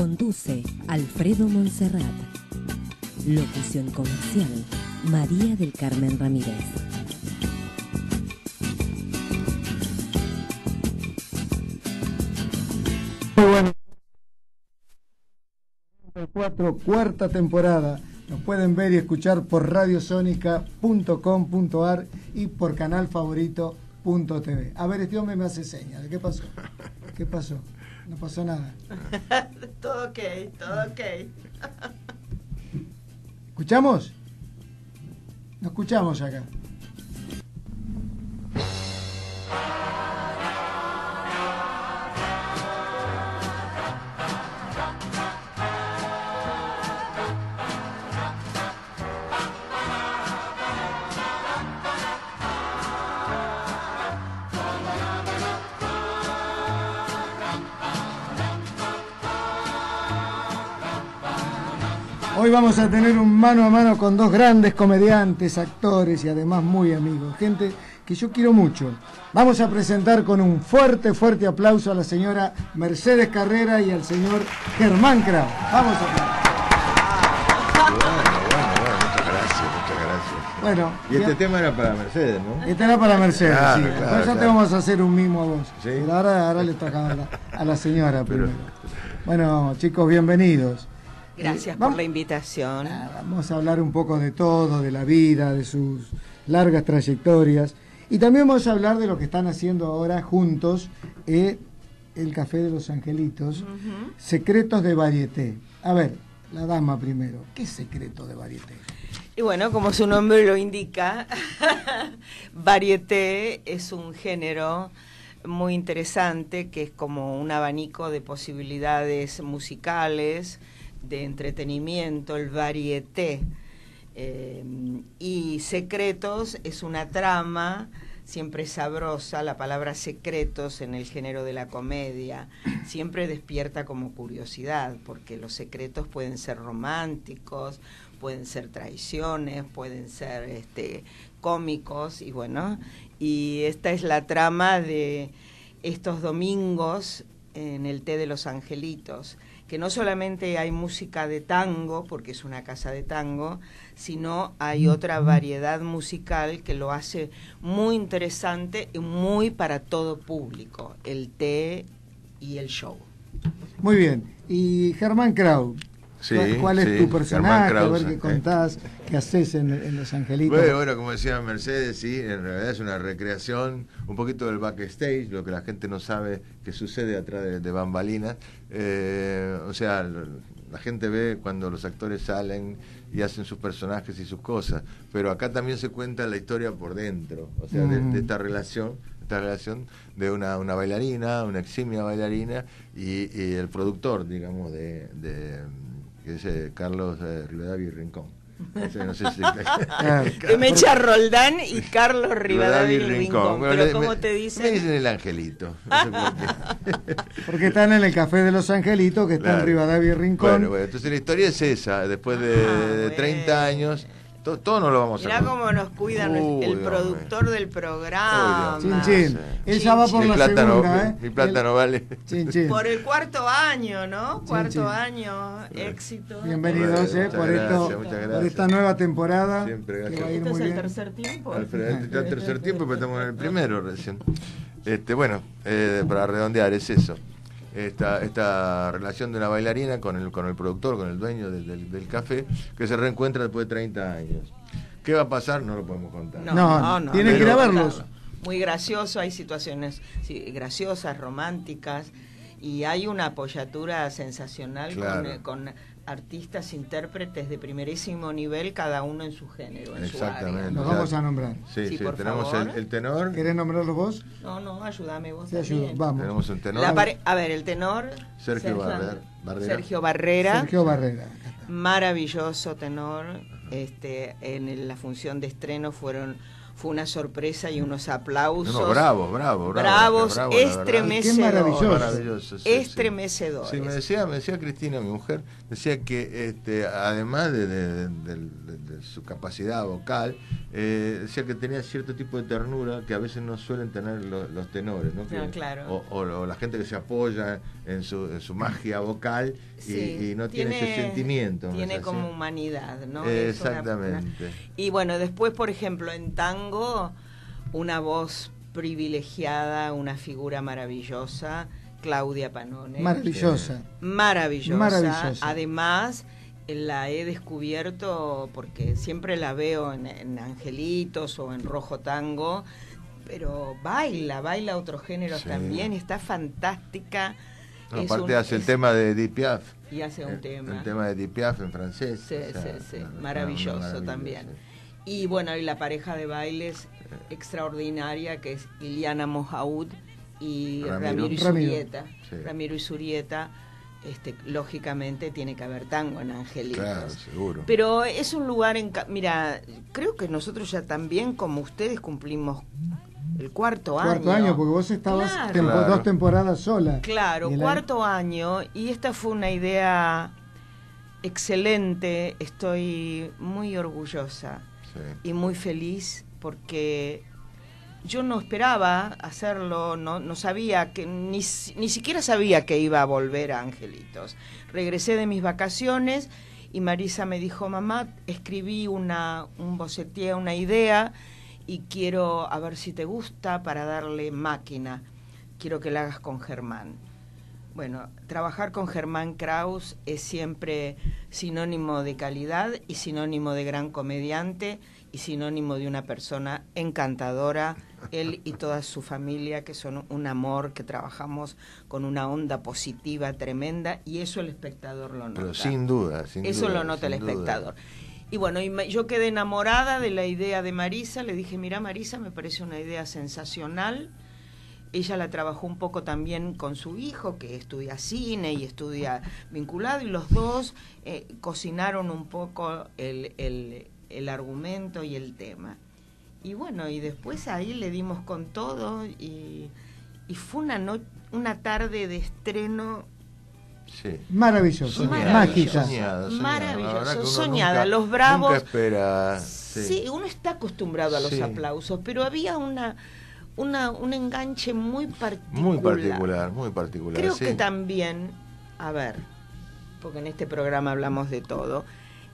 Conduce Alfredo Monserrat. Locución comercial María del Carmen Ramírez. Cuarta temporada. Nos pueden ver y escuchar por radiosónica.com.ar y por canal favorito.tv. A ver, este hombre me hace señas. ¿Qué pasó? ¿Qué pasó? No pasó nada. todo ok, todo ok. ¿Escuchamos? No escuchamos acá. Hoy vamos a tener un mano a mano con dos grandes comediantes, actores y además muy amigos. Gente que yo quiero mucho. Vamos a presentar con un fuerte, fuerte aplauso a la señora Mercedes Carrera y al señor Germán Krau. Vamos a Bueno, bueno, bueno, muchas gracias, muchas gracias. Bueno, Y este ya- tema era para Mercedes, ¿no? este era para Mercedes, Claro, sí. claro, Por eso te vamos a hacer un mimo a vos. Sí. Pero ahora, ahora le toca a la, a la señora Pero- primero. Bueno, chicos, bienvenidos. Gracias Vamos- por la invitación. Vamos a hablar un poco de todo, de la vida, de sus largas trayectorias. Y también vamos a hablar de lo que están haciendo ahora juntos, eh, el Café de los Angelitos, Secretos de Varieté. A ver, la dama primero, ¿qué Secreto de Varieté? Y bueno, como su nombre lo indica, varieté es un género muy interesante que es como un abanico de posibilidades musicales, de entretenimiento, el varieté. Eh, y secretos es una trama siempre sabrosa, la palabra secretos en el género de la comedia siempre despierta como curiosidad, porque los secretos pueden ser románticos, pueden ser traiciones, pueden ser este, cómicos, y bueno, y esta es la trama de estos domingos en el té de los angelitos, que no solamente hay música de tango, porque es una casa de tango, sino hay otra variedad musical que lo hace muy interesante y muy para todo público, el té y el show. Muy bien, y Germán Krau, Sí, ¿cuál, es sí, tu personaje? a ver qué ¿eh? Qué haces en, en Los Angelitos. Bueno, bueno, como decía Mercedes, sí, en realidad es una recreación, un poquito del backstage, lo que la gente no sabe que sucede atrás de, de bambalinas. Eh, o sea, la gente ve cuando los actores salen y hacen sus personajes y sus cosas, pero acá también se cuenta la historia por dentro, o sea, de, Mm. de esta relación, esta relación de una, una bailarina, una eximia bailarina y, y el productor, digamos, de, de que es eh, Carlos eh, Rivadavia Rincón. No sé si-. Que me echa Roldán y Carlos Rivadavia y Rincón. Pero le- ¿cómo me- te Me dicen? dicen el angelito. No sé por qué. Porque están en el Café de Los Angelitos, que está en Claro. Rivadavia y Rincón. Bueno, bueno, entonces la historia es esa. Después de, Ah, de 30 bueno. años, to- todo no lo vamos a Mirá cómo nos cuida Uy, el productor del programa. Uy, Chin, chin. Sí. Ella va por mi la plátano, segunda, mi- ¿eh? mi plátano vale. Chin, chin. Por el cuarto año, ¿no? Cuarto año, éxito. Bienvenidos eh, por, gracias, esto, por esta nueva temporada. Siempre, que gracias. va a ir Este muy es el bien. tercer tiempo. Alfredo, este ya el tercer tiempo, pero estamos en el primero recién. Este, bueno, eh, para redondear, es eso. Esta, esta relación de una bailarina con el, con el productor, con el dueño del, del- del café, que se reencuentra después de 30 años. ¿Qué va a pasar? No lo podemos contar. No, tienen que ir a verlos. Muy gracioso, hay situaciones sí, graciosas, románticas, y hay una apoyatura sensacional con, Claro. eh, con artistas, intérpretes de primerísimo nivel, cada uno en su género, en su Exactamente. área. O sea, vamos a nombrar. Sí, Sí, sí, por tenemos favor. el, el tenor. ¿Querés nombrarlos vos? No, no, ayúdame vos Te ayudo. Vamos. Tenemos un tenor. La pare- a ver, el tenor. Sergio Barrer- Barrera. Sergio Barrera. Sergio Barrera. Maravilloso tenor. Este, en el- la función de estreno fueron fue una sorpresa y unos aplausos. No, bravo, bravo, bravos, bravo, estremecedores. Qué maravilloso. Maravilloso, sí, estremecedores. Sí, me decía, me decía Cristina, mi mujer, decía que este, además de, de- de- de- de su capacidad vocal, eh, decía que tenía cierto tipo de ternura que a veces no suelen tener lo- los tenores, ¿no? Que- No, claro. o, o- o la gente que se apoya en su, en su magia vocal y, Sí, y no tiene, ese sentimiento. ¿no Tiene así? como humanidad, ¿no? Eh, una- exactamente. una- y bueno, después, por ejemplo, en tango, una voz privilegiada, una figura maravillosa, Claudia Panone. Maravillosa. maravillosa. Maravillosa. Además, la he descubierto porque siempre la veo en, en Angelitos o en Rojo Tango, pero baila, baila otros géneros Sí. también, y está fantástica. No, Es aparte un- hace el tema de Edith Piaf. Y hace un el, tema. el tema de Edith Piaf en francés. Sí, o sea, sí, sí, maravilloso también. sí. Y bueno, y la pareja de bailes extraordinaria que es Iliana Mojaud y Ramiro. Ramiro. Surieta. Sí. Ramiro y Surieta, este, lógicamente tiene que haber tango en Angelitos. Claro, seguro. Pero es un lugar en... Mira, creo que nosotros ya también, como ustedes, cumplimos el cuarto, Cuarto año, porque vos estabas Claro. tempo- Claro. dos temporadas sola. Claro, cuarto año y esta fue una idea excelente. Estoy muy orgullosa Sí. y muy feliz porque yo no esperaba hacerlo, no, no sabía que ni, ni siquiera sabía que iba a volver a Angelitos. Regresé de mis vacaciones y Marisa me dijo, mamá, escribí una, un boceté, una idea y quiero a ver si te gusta para darle máquina. Quiero que la hagas con Germán. Bueno, trabajar con Germán Kraus es siempre sinónimo de calidad y sinónimo de gran comediante y sinónimo de una persona encantadora, él y toda su familia, que son un amor, que trabajamos con una onda positiva tremenda y eso el espectador lo nota. Pero sin duda, sin Eso duda, lo nota el duda. espectador. Y bueno, y yo quedé enamorada de la idea de Marisa, le dije, mira Marisa, me parece una idea sensacional. Ella la trabajó un poco también con su hijo, que estudia cine y estudia vinculado, y los dos eh, cocinaron un poco el, el- el argumento y el tema. Y bueno, y después ahí le dimos con todo y, y fue una, no- una tarde de estreno. Sí. Maravilloso, Soñada, mágica. soñada, soñada. Maravilloso, soñada. nunca- Los bravos- Nunca espera. Sí. Sí. uno está acostumbrado a los Sí. aplausos, pero había una, una un enganche muy particular. Muy particular, muy particular. Creo sí. que también, a ver, porque en este programa hablamos de todo,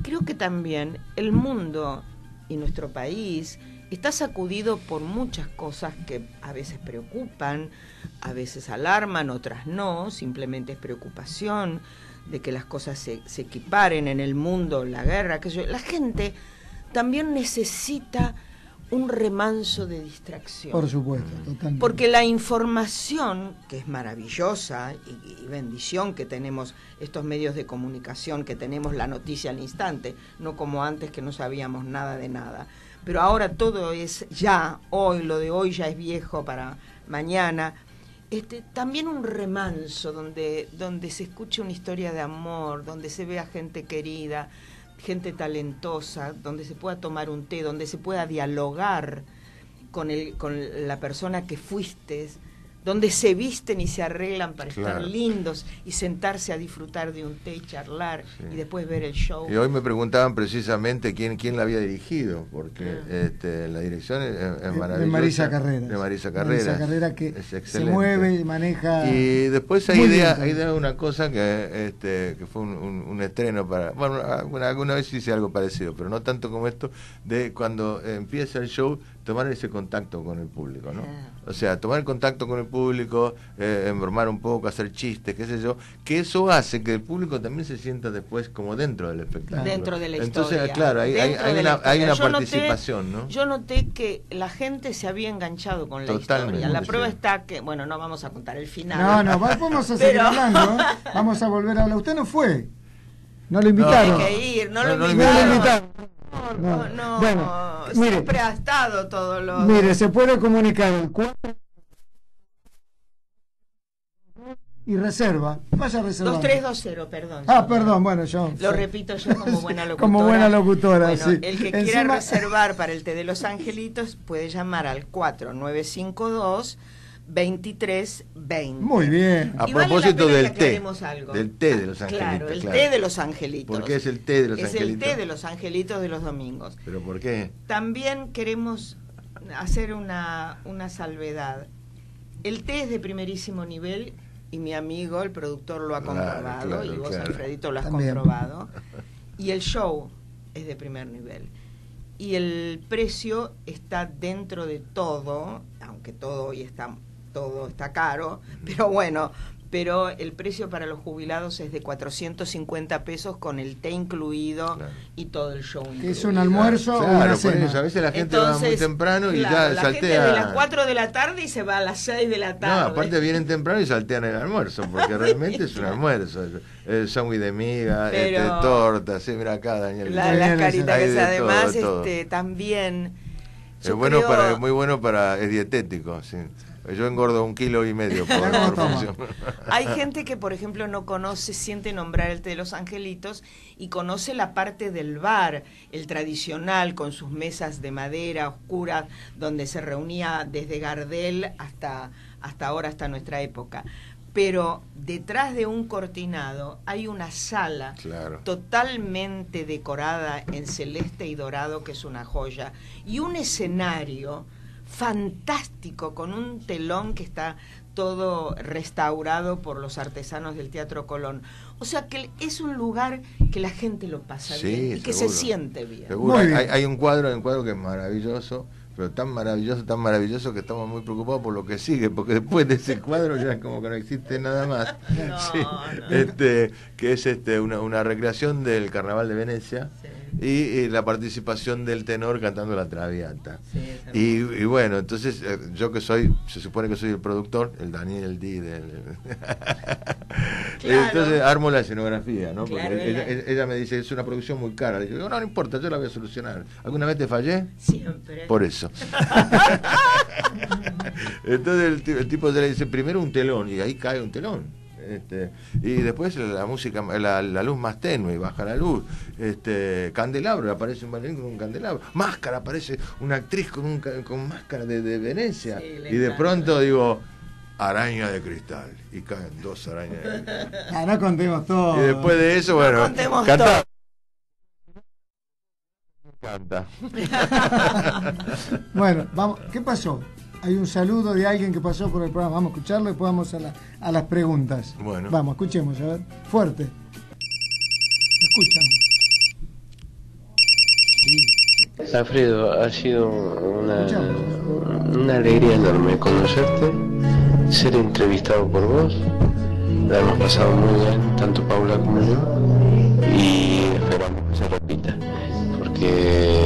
creo que también el mundo y nuestro país está sacudido por muchas cosas que a veces preocupan, a veces alarman, otras no, simplemente es preocupación de que las cosas se, se equiparen en el mundo, la guerra, que yo, la gente también necesita un remanso de distracción. Por supuesto, totalmente. Porque la información, que es maravillosa y, y bendición que tenemos estos medios de comunicación, que tenemos la noticia al instante, no como antes que no sabíamos nada de nada. Pero ahora todo es ya, hoy, lo de hoy ya es viejo para mañana. Este, también un remanso donde, donde se escuche una historia de amor, donde se vea gente querida, gente talentosa, donde se pueda tomar un té, donde se pueda dialogar con, el, con la persona que fuiste, donde se visten y se arreglan para estar lindos y sentarse a disfrutar de un té y charlar Sí. y después ver el show. Y hoy me preguntaban precisamente quién, quién la había dirigido, porque Ah. este, la dirección es, maravillosa. de Marisa Carrera. De Marisa Carrera. Marisa Carrera que Es se mueve y maneja. Y después hay idea, hay idea de una cosa que, este, que fue un, un- un estreno para. Bueno, alguna, alguna vez hice algo parecido, pero no tanto como esto, de cuando empieza el show, tomar ese contacto con el público, ¿no? Ah. O sea, tomar contacto con el público, eh, embromar un poco, hacer chistes, qué sé yo, que eso hace que el público también se sienta después como dentro del espectáculo. Dentro de la Entonces, historia. claro, hay, una, hay historia. una Yo noté- participación, ¿no? Yo noté que la gente se había enganchado con la Totalmente, historia. La sí. prueba está que, bueno, no vamos a contar el final. No, no, va- vamos a seguir Pero- hablando. ¿eh? Vamos a volver a hablar. Usted no fue. No lo invitaron. Tiene que ir, no, No, lo no lo No lo invitaron. invitaron. No, no, Bueno, mire. siempre ha estado todos los... Mire, se puede comunicar el 4 y reserva. Vaya reservando. 2320, perdón. Ah, perdón, bueno, yo. Lo repito yo como buena locutora. como buena locutora, bueno, sí. El que quiera reservar para el té de los angelitos puede llamar al 4952 2320. Muy bien. A propósito del té. Algo. Del té de los angelitos. Claro, el té de los angelitos. ¿Por qué es el té de los es angelitos? Es el té de los angelitos de los domingos. ¿Pero por qué? También queremos hacer una, una salvedad. El té es de primerísimo nivel y mi amigo, el productor, lo ha comprobado claro, claro, y vos, claro. Alfredito, lo has También. comprobado. Y el show es de primer nivel. Y el precio está dentro de todo, aunque todo hoy está todo está caro, pero bueno, pero el precio para los jubilados es de 450 pesos con el té incluido Claro. y todo el show Que incluido. es un almuerzo o Claro, una cena. eso, a veces la gente va muy temprano y claro, ya la saltea. gente de las 4 de la tarde y se va a las 6 de la No, tarde. aparte vienen temprano y saltean el almuerzo, porque realmente es un almuerzo. El sándwich de miga, Pero- este, torta, sí, mira acá, Daniel. La- las caritas además todo, todo. este también Es bueno creo- para, es muy bueno para, es dietético, sí. Yo engordo un kilo y medio por, por. Hay gente que, por ejemplo, no conoce, siente nombrar el té de los angelitos y conoce la parte del bar, el tradicional, con sus mesas de madera oscuras, donde se reunía desde Gardel hasta, hasta ahora, hasta nuestra época. Pero detrás de un cortinado hay una sala Claro. totalmente decorada en celeste y dorado, que es una joya, y un escenario fantástico con un telón que está todo restaurado por los artesanos del Teatro Colón. O sea que es un lugar que la gente lo pasa Sí, bien y que se siente bien. Seguro, hay, bien. hay- hay un cuadro, hay un cuadro que es maravilloso, pero tan maravilloso, tan maravilloso que estamos muy preocupados por lo que sigue, porque después de ese cuadro ya es como que no existe nada más. No, Sí, no. Este, que es este una, una recreación del Carnaval de Venecia Sí. Y, y la participación del tenor cantando la Traviata. Sí, Y, y bueno, entonces eh, yo que soy, se supone que soy el productor, el Daniel D. Del, Claro. Entonces armo la escenografía, ¿no? Porque Claro, ella, ella- ella me dice, es una producción muy cara. Le digo, no, no importa, yo la voy a solucionar. ¿Alguna vez te fallé? Siempre. Por eso. Entonces el, el tipo le dice, primero un telón, y ahí cae un telón. Este, y después la música, la, la luz más tenue, y baja la luz. Este, candelabro, aparece un bailarín con un candelabro. Máscara, aparece una actriz con, un, ca- con máscara de, de Venecia. Sí, y de pronto digo, araña de cristal. Y caen dos arañas de cristal. Ah, no contemos todo. Y después de eso, bueno, contemos canta. Canta. Bueno, vamos, ¿qué pasó? Hay un saludo de alguien que pasó por el programa. Vamos a escucharlo y después vamos a, la- a las preguntas. Bueno. Vamos, escuchemos, a ver. Fuerte. Escuchamos. Alfredo, ha sido una, una alegría enorme conocerte, ser entrevistado por vos, la hemos pasado muy bien, tanto Paula como yo, y esperamos que se repita, porque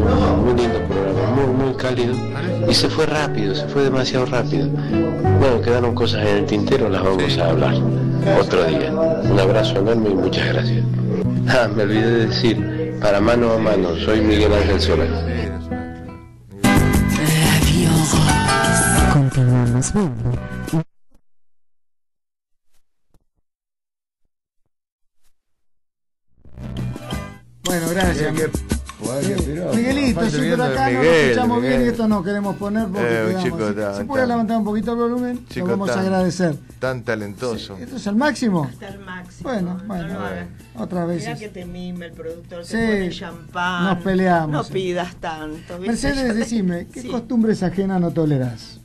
un muy lindo programa, muy, muy cálido, y se fue rápido, se fue demasiado rápido. Bueno, quedaron cosas en el tintero, las vamos a hablar otro día. Un abrazo enorme y muchas gracias. Ah, me olvidé de decir, para mano a mano, soy Miguel Ángel Soler. Continuamos viendo. Bueno, gracias. Miguelito, sí, pero de acá no Miguel, escuchamos bien y Miguel. esto no queremos poner porque Eh, chico tan- Si puede levantar un poquito el volumen, Chico lo vamos a tan- agradecer. Tan talentoso. ¿Esto es el máximo? Hasta el máximo. Bueno, no bueno, lo hagas. otra vez. Mira que te mime el productor, Sí, te pone champán. nos peleamos, No sí. pidas tanto. ¿viste? Mercedes, decime, ¿qué Sí. costumbres ajenas no toleras?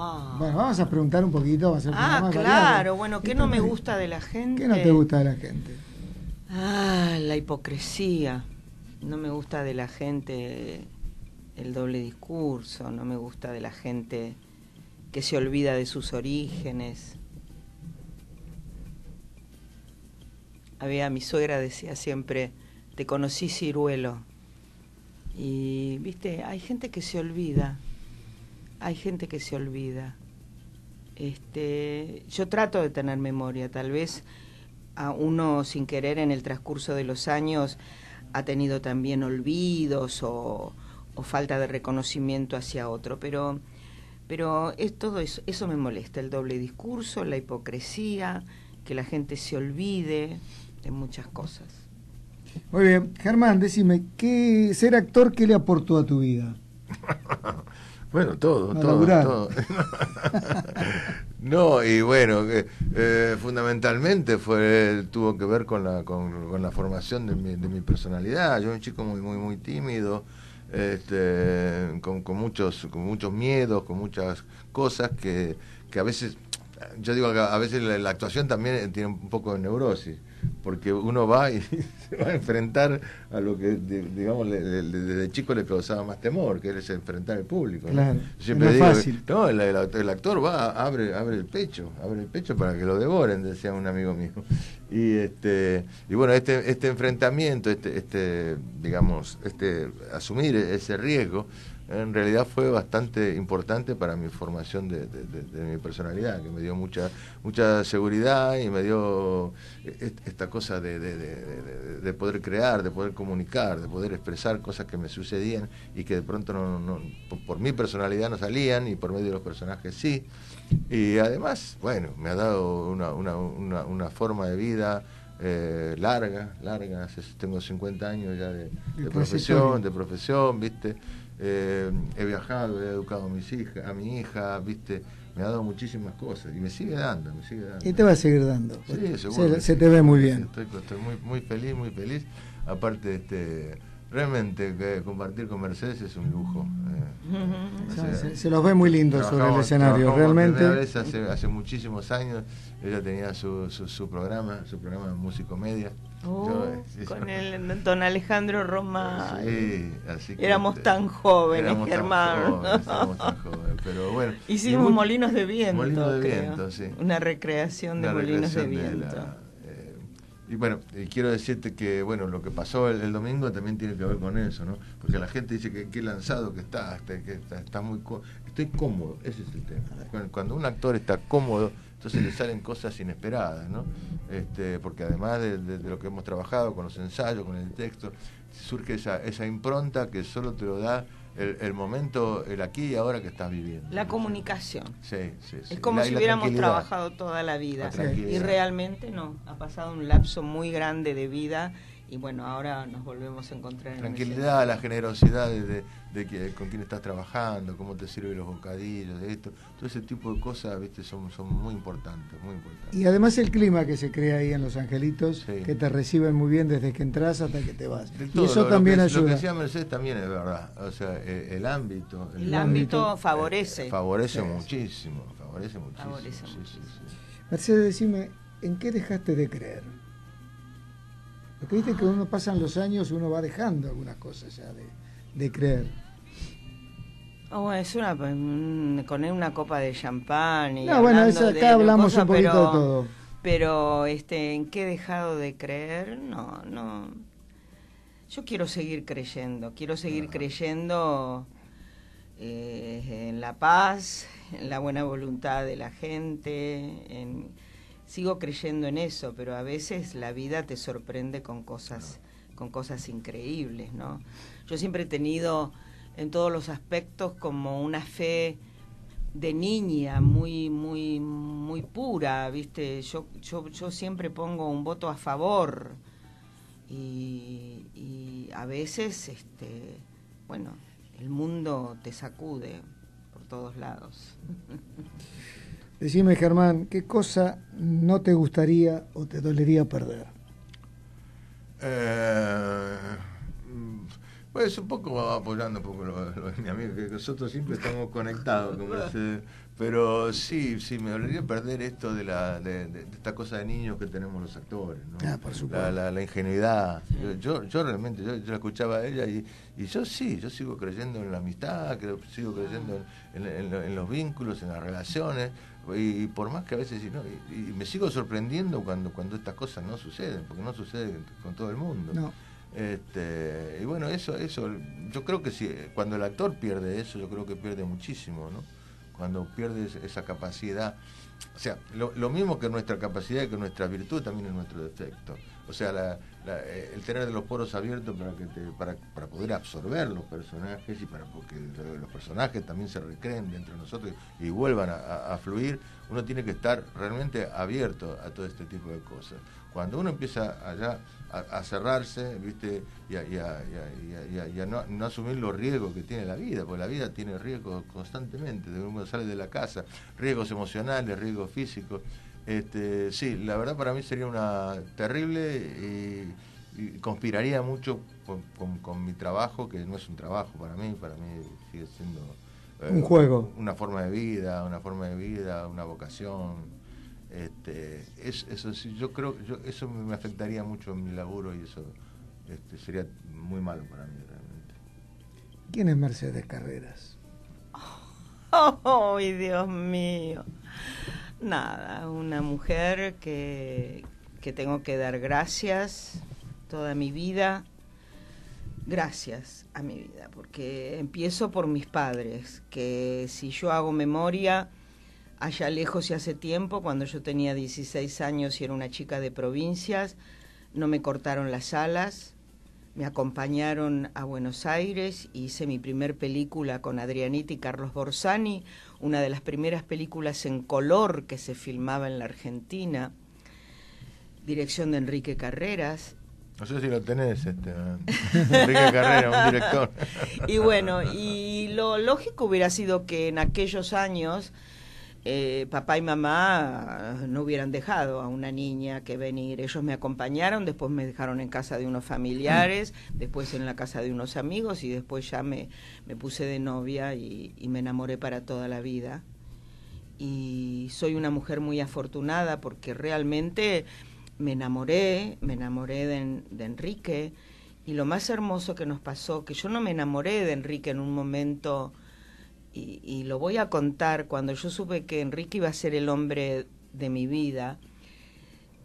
Ah, Bueno, vamos a preguntar un poquito, va a ser Ah, claro. variado. Bueno, ¿qué no me gusta de la gente? ¿Qué no te gusta de la gente? Ah, la hipocresía. No me gusta de la gente el doble discurso, no me gusta de la gente que se olvida de sus orígenes. Había mi suegra decía siempre, te conocí ciruelo. Y, viste, hay gente que se olvida. Hay gente que se olvida. Este, yo trato de tener memoria, tal vez a uno sin querer en el transcurso de los años ha tenido también olvidos o, o falta de reconocimiento hacia otro, pero Pero es todo eso, eso me molesta, el doble discurso, la hipocresía, que la gente se olvide de muchas cosas. Muy bien, Germán, decime, ¿qué, ser actor qué le aportó a tu vida? Bueno, todo, todo, todo. no, y bueno, eh, fundamentalmente fue tuvo que ver con la, con, la formación de mi, de mi personalidad. Yo soy un chico muy, muy, muy tímido, este, con, con, muchos, con muchos miedos, con muchas cosas que, que a veces, yo digo a veces la actuación también tiene un poco de neurosis porque uno va y se va a enfrentar a lo que, digamos, desde chico le causaba más temor, que es enfrentar al público. Claro, Siempre digo, fácil. no, el, actor va, abre, abre el pecho, abre el pecho para que lo devoren, decía un amigo mío. Y este, y bueno, este, este enfrentamiento, este, este, digamos, este, asumir ese riesgo, en realidad fue bastante importante para mi formación de, mi personalidad, que me dio mucha mucha seguridad y me dio esta cosa de, poder crear, de poder comunicar, de poder expresar cosas que me sucedían y que de pronto no, por mi personalidad no salían y por medio de los personajes sí. Y además, bueno, me ha dado una, una, una, forma de vida eh, larga, larga, tengo 50 años ya de, profesión, de profesión, ¿viste? Eh, he viajado, he educado a, mis hijas, a mi hija, viste, me ha dado muchísimas cosas y me sigue dando, me sigue dando. Y te va a seguir dando. Sí, se, se, te ve muy bien. Estoy, estoy, muy, muy feliz, muy feliz. Aparte, este, realmente que compartir con Mercedes es un lujo. Eh. se, los ve muy lindos sobre el escenario, realmente. hace, hace muchísimos años, ella tenía su, su, su programa, su programa de músico media Oh, con el don Alejandro Roma. Sí, así que éramos tan jóvenes, Germán. pero bueno. Hicimos molinos de viento. Molinos de viento, sí. Una recreación de molinos de viento. Eh, y bueno, quiero decirte que bueno, lo que pasó el, domingo también tiene que ver con eso, ¿no? Porque la gente dice que qué lanzado que está, que está, está muy estoy cómodo, ese es el tema. Cuando un actor está cómodo, entonces le salen cosas inesperadas, ¿no? Este, porque además de, lo que hemos trabajado con los ensayos, con el texto, surge esa, esa impronta que solo te lo da el, momento, el aquí y ahora que estás viviendo. La comunicación. Sí, sí, sí. Es como si hubiéramos trabajado toda la vida. y realmente no, ha pasado un lapso muy grande de vida y bueno, ahora nos volvemos a encontrar en Tranquilidad, la generosidad de, de, que, con quién estás trabajando, cómo te sirven los bocadillos, de esto, todo ese tipo de cosas, viste, son, son muy importantes, muy importantes. Y además el clima que se crea ahí en Los Angelitos, que te reciben muy bien desde que entras hasta que te vas. y eso también ayuda. Lo que decía Mercedes también es verdad, o sea, eh, el, ámbito... El, ámbito, favorece. Eh, favorece muchísimo, favorece muchísimo. Mercedes, decime, ¿en qué dejaste de creer? Porque viste que uno pasan los años, uno va dejando algunas cosas ya de, creer. Oh, es una con una copa de champán y No, bueno, acá hablamos un poquito de todo. Pero este, ¿en qué he dejado de creer? No, no. Yo quiero seguir creyendo, quiero seguir creyendo eh, en la paz, en la buena voluntad de la gente, en sigo creyendo en eso, pero a veces la vida te sorprende con cosas, con cosas increíbles, ¿no? Yo siempre he tenido en todos los aspectos como una fe de niña muy muy muy pura viste yo yo yo siempre pongo un voto a favor y, y a veces este bueno el mundo te sacude por todos lados Decime, Germán, ¿qué cosa no te gustaría o te dolería perder? Eh, pues un poco apoyando un poco lo, de mi amigo, que nosotros siempre estamos conectados, como pero sí, sí, me dolería perder esto de, la, de, esta cosa de niños que tenemos los actores, ¿no? Ah, por supuesto. La, ingenuidad. Yo, yo, realmente, yo, la escuchaba a ella y, y, yo sí, yo sigo creyendo en la amistad, creo, sigo creyendo en, los vínculos, en las relaciones, y, por más que a veces, ¿no? y, me sigo sorprendiendo cuando, cuando estas cosas no suceden, porque no suceden con todo el mundo. No. Este, y bueno, eso, eso, yo creo que si, cuando el actor pierde eso, yo creo que pierde muchísimo, ¿no? cuando pierdes esa capacidad o sea, lo, mismo que nuestra capacidad y que nuestra virtud también es nuestro defecto. O sea, eh, el tener los poros abiertos para, que para, para, poder absorber los personajes y para que los personajes también se recreen dentro de nosotros y vuelvan a, fluir, uno tiene que estar realmente abierto a todo este tipo de cosas. Cuando uno empieza allá a, cerrarse, ¿viste? Y a, no, asumir los riesgos que tiene la vida, porque la vida tiene riesgos constantemente, de uno sale de la casa, riesgos emocionales, riesgos físicos. Este, sí, la verdad para mí sería una terrible y, conspiraría mucho con, mi trabajo, que no es un trabajo para mí, para mí sigue siendo eh, un juego, una forma de vida, una forma de vida, una vocación este, es, eso sí, yo creo yo, eso me afectaría mucho en mi laburo y eso este, sería muy malo para mí realmente. ¿Quién es Mercedes Carreras? ¡Ay, Dios mío! Nada, una mujer que, que tengo que dar gracias toda mi vida, gracias a mi vida, porque empiezo por mis padres, que si yo hago memoria, allá lejos y hace tiempo, cuando yo tenía 16 años y era una chica de provincias, no me cortaron las alas, me acompañaron a Buenos Aires, hice mi primer película con Adrianita y Carlos Borsani, una de las primeras películas en color que se filmaba en la Argentina, dirección de Enrique Carreras. No sé si lo tenés, este, Enrique Carreras, un director. y bueno, y lo lógico hubiera sido que en aquellos años eh, papá y mamá no hubieran dejado a una niña que venir. Ellos me acompañaron, después me dejaron en casa de unos familiares, después en la casa de unos amigos y después ya me, me puse de novia y, me enamoré para toda la vida. Y soy una mujer muy afortunada porque realmente me enamoré, me enamoré de, de Enrique. Y lo más hermoso que nos pasó, que yo no me enamoré de Enrique en un momento y, lo voy a contar, cuando yo supe que Enrique iba a ser el hombre de mi vida,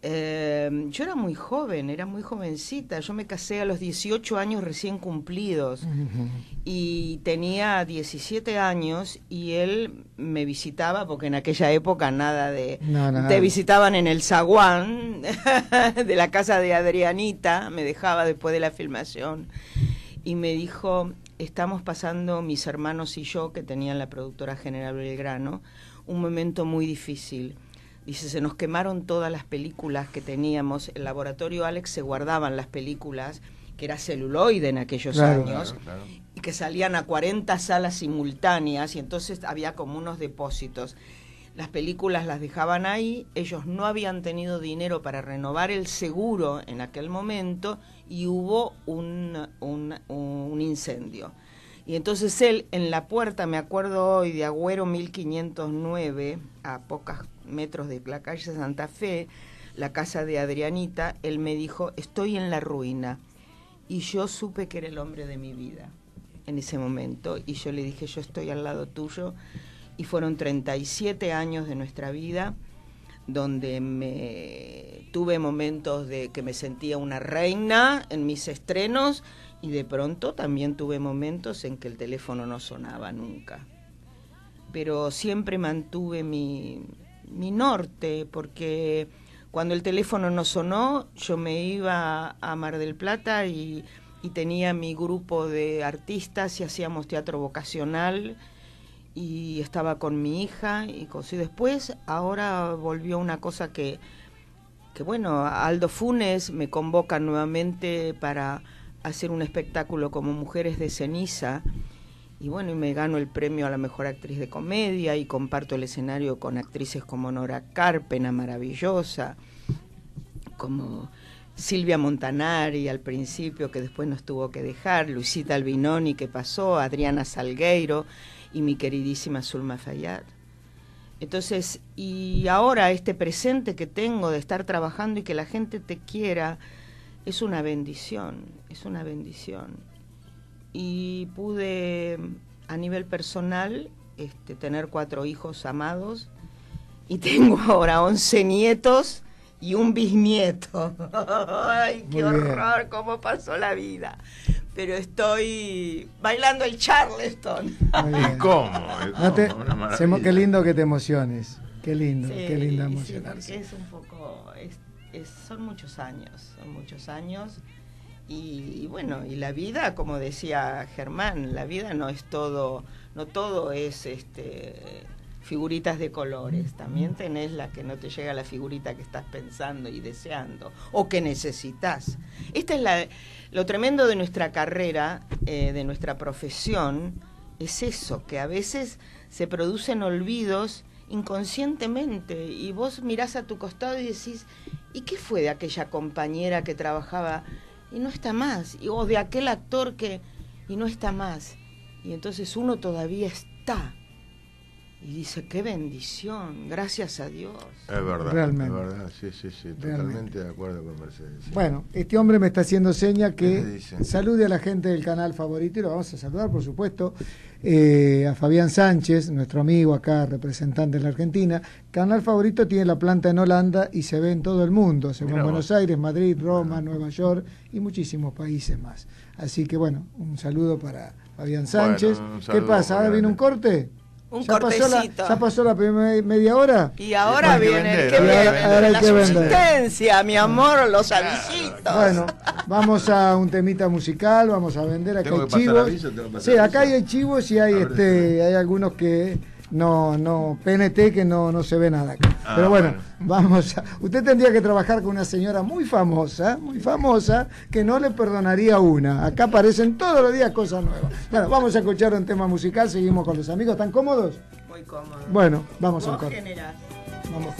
eh, yo era muy joven, era muy jovencita. Yo me casé a los 18 años recién cumplidos y tenía 17 años y él me visitaba, porque en aquella época nada de... Te visitaban en el zaguán de la casa de Adrianita, me dejaba después de la filmación y me dijo, estamos pasando mis hermanos y yo, que tenían la productora General Belgrano, un momento muy difícil. Dice, se nos quemaron todas las películas que teníamos. El laboratorio Alex se guardaban las películas, que era celuloide en aquellos años, y que salían a 40 salas simultáneas, y entonces había como unos depósitos. Las películas las dejaban ahí, ellos no habían tenido dinero para renovar el seguro en aquel momento y hubo un, incendio. Y entonces él en la puerta, me acuerdo hoy, de Agüero 1509, a pocos metros de la calle Santa Fe, la casa de Adrianita, él me dijo, estoy en la ruina. Y yo supe que era el hombre de mi vida en ese momento. Y yo le dije, yo estoy al lado tuyo. Y fueron 37 años de nuestra vida donde me tuve momentos de que me sentía una reina en mis estrenos y de pronto también tuve momentos en que el teléfono no sonaba nunca. Pero siempre mantuve mi, mi norte porque cuando el teléfono no sonó yo me iba a Mar del Plata y, y tenía mi grupo de artistas y hacíamos teatro vocacional y estaba con mi hija y cosí después ahora volvió una cosa que que bueno Aldo Funes me convoca nuevamente para hacer un espectáculo como Mujeres de Ceniza y bueno y me gano el premio a la mejor actriz de comedia y comparto el escenario con actrices como Nora Carpena maravillosa como Silvia Montanari al principio que después nos tuvo que dejar Luisita Albinoni que pasó Adriana Salgueiro y mi queridísima Zulma Fayad. Entonces, y ahora este presente que tengo de estar trabajando y que la gente te quiera, es una bendición, es una bendición. Y pude a nivel personal este, tener cuatro hijos amados y tengo ahora once nietos y un bisnieto. ¡Ay, qué horror! ¿Cómo pasó la vida? Pero estoy bailando el Charleston. ¿Y cómo? qué lindo que te emociones. Qué lindo, Sí, qué linda sí, emocionarse. porque es un poco, es- es- son muchos años, son muchos años. Y, y bueno, y la vida, como decía Germán, la vida no es todo, no todo es este figuritas de colores, también tenés la que no te llega la figurita que estás pensando y deseando o que necesitas. Esta es la, lo tremendo de nuestra carrera, eh, de nuestra profesión, es eso, que a veces se producen olvidos inconscientemente y vos mirás a tu costado y decís, ¿y qué fue de aquella compañera que trabajaba y no está más? Y, o de aquel actor que y no está más. Y entonces uno todavía está. Y dice, qué bendición, gracias a Dios. Es verdad, Realmente. es verdad, sí, sí, sí, Realmente. totalmente de acuerdo con Mercedes. sí. Bueno, este hombre me está haciendo seña ¿Qué que salude a la gente del canal favorito y lo vamos a saludar, por supuesto, eh, a Fabián Sánchez, nuestro amigo acá, representante de la Argentina. Canal favorito tiene la planta en Holanda y se ve en todo el mundo, se ve en Mirá Buenos vos. Aires, Madrid, Roma, Nueva York y muchísimos países más. Así que bueno, un saludo para Fabián Sánchez. ¿Qué pasa? ¿Ahora viene un corte? Un ¿Ya pasó, la, cortecito. ¿Ya pasó la primera media hora? Y ahora viene vender, el que ahora hay que viene, vender. la Ahora hay que vender. mi amor, los avisitos. Bueno, vamos a un temita musical, vamos a vender acá ¿Tengo hay que pasar chivos. aviso? ¿Tengo que pasar Sí, acá hay chivos y hay este, hay algunos que no, no, PNT que no, no se ve nada acá. Ah, Pero bueno, bueno. vamos a, usted tendría que trabajar con una señora muy famosa, muy famosa, que no le perdonaría una. Acá aparecen todos los días cosas nuevas. Bueno, vamos a escuchar un tema musical, seguimos con los amigos, ¿están cómodos? Muy cómodo. Bueno, vamos generás. Vamos.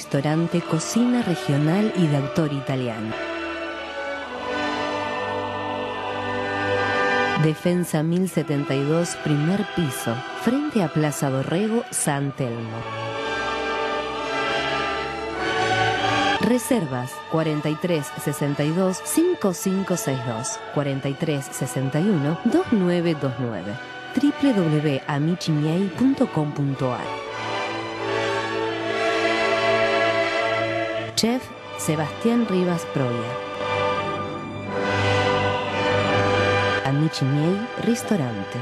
Ristorante, cocina regional y de autor italiano. Defensa 1072, primer piso, frente a Plaza Dorrego, San Telmo. Reservas 43 62 5562 43 61 2929 www.amichimiei.com.ar Chef Sebastián Rivas Proya Amici Miei Ristorante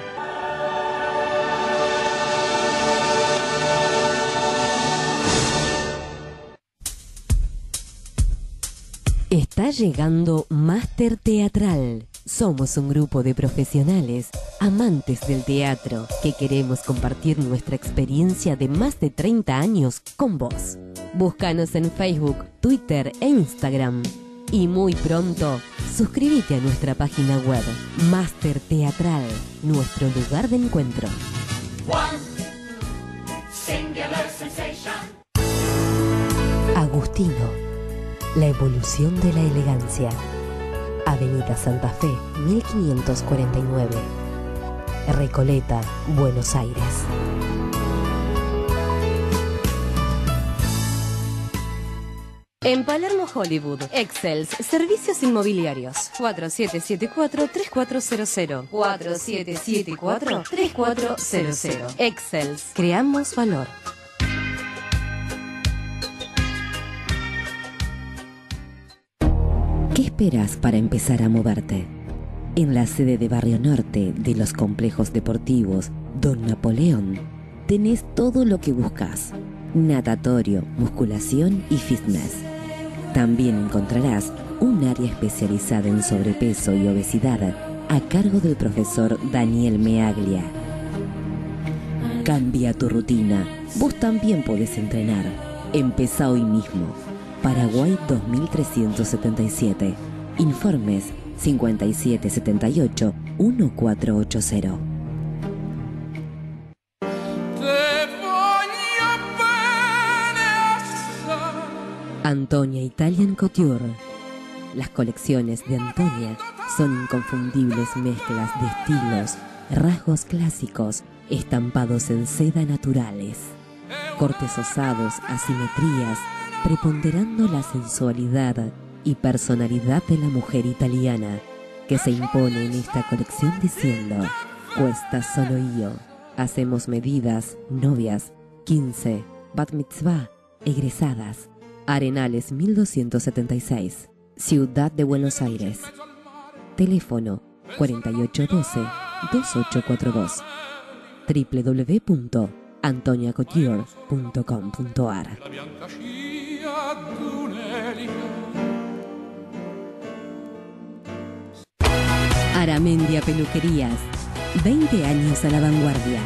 Está llegando Máster Teatral. Somos un grupo de profesionales, amantes del teatro, que queremos compartir nuestra experiencia de más de 30 años con vos. Búscanos en Facebook, Twitter e Instagram. Y muy pronto, suscríbete a nuestra página web, Máster Teatral, nuestro lugar de encuentro. Agustino, la evolución de la elegancia. Avenida Santa Fe, 1549. Recoleta, Buenos Aires. En Palermo Hollywood, Excels, Servicios Inmobiliarios, 4774-3400. 4774-3400. Excels, creamos valor. ¿Qué esperas para empezar a moverte? En la sede de Barrio Norte de los complejos deportivos Don Napoleón tenés todo lo que buscas. Natatorio, musculación y fitness. También encontrarás un área especializada en sobrepeso y obesidad a cargo del profesor Daniel Meaglia. Cambia tu rutina. Vos también podés entrenar. Empezá hoy mismo. Paraguay 2377. Informes 5778 1480. Antonia Italian Couture. Las colecciones de Antonia son inconfundibles mezclas de estilos, rasgos clásicos, estampados en seda naturales, cortes osados, asimetrías, preponderando la sensualidad y personalidad de la mujer italiana, que se impone en esta colección diciendo, cuesta solo yo. Hacemos medidas, novias, 15, bat mitzvah, egresadas. Arenales 1276, Ciudad de Buenos Aires. Teléfono 4812-2842 www.antoniacouture.com.ar Aramendia Peluquerías. 20 años a la vanguardia.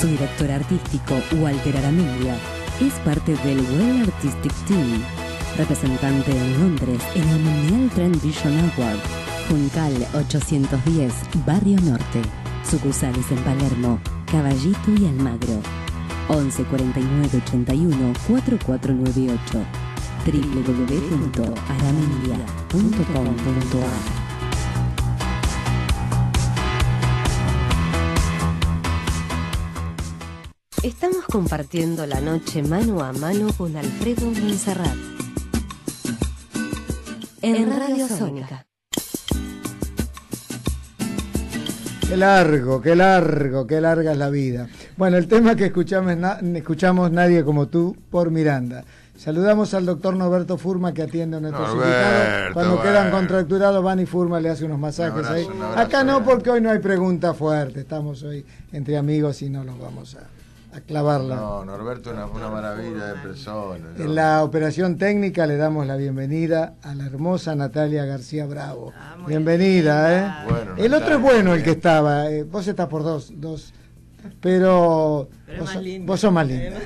Su director artístico, Walter Aramendia, es parte del Well Artistic Team, representante en Londres en el Mundial Trend Vision Award, Juncal 810, Barrio Norte, sucursales en Palermo, Caballito y Almagro. 11 49 81 4498 www.aramendia.com.ar Estamos compartiendo la noche mano a mano con Alfredo Monserrat. En Radio Sónica. Qué largo, qué largo, qué larga es la vida. Bueno, el tema que escuchamos, na- escuchamos Nadie como tú por Miranda. Saludamos al doctor Norberto Furma que atiende a nuestros invitados. Cuando quedan contracturados van y Furma le hace unos masajes Un abrazo, ahí. un abrazo, Acá no eh. porque hoy no hay pregunta fuerte, estamos hoy entre amigos y no nos vamos a, a clavarla. No, Norberto es una, una maravilla de persona. En la operación técnica le damos la bienvenida a la hermosa Natalia García Bravo. Ah, bienvenida. ¿eh? Bueno, el otro es bueno el que estaba. eh, vos estás por dos, dos. Pero, vos, sos más linda.